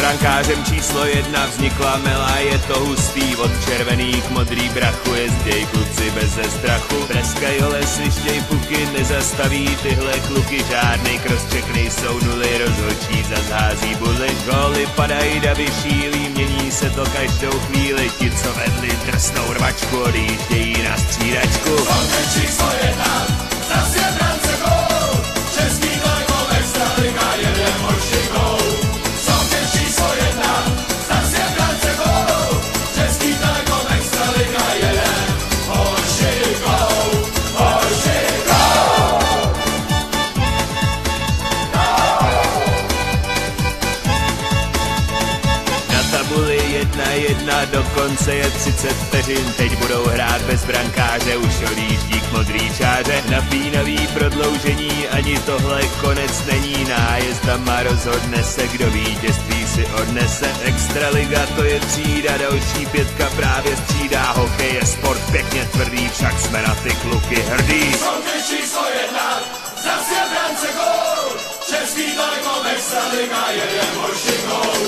brankářem číslo jedna vznikla mela, je to hustý od červených modrý brachu, jezděj kluci bez strachu, preskaj lesy, štěj puky, nezastaví tyhle kluky, žádnej crosscheck nejsou nuly, rozhočí zazhází buly, góly padají davy šílí, mění se to každou chvíli, ti co vedli drsnou rvačku, odjíždějí na střídačku. číslo jedna, jedna jedna, dokonce je 30 vteřin, teď budou hrát bez brankáře, už odjíždí k modrý čáře. Napínavý prodloužení, ani tohle konec není, nájezdama rozhodne se, kdo vítězství si odnese. Extraliga to je třída, další pětka právě střídá, hokej je sport pěkně tvrdý, však jsme na ty kluky hrdí. Soutěž číslo jedna, zase brance gól, český daleko extraliga, jeden horší gól.